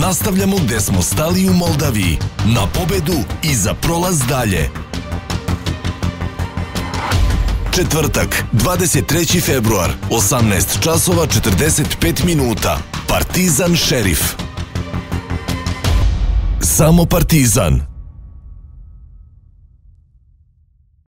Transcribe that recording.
Nastavljamo gde smo stali u Moldaviji, na pobedu i za prolaz dalje. Četvrtak, 23. februar, 18 časova 45 minuta. Partizan šerif. Samo Partizan.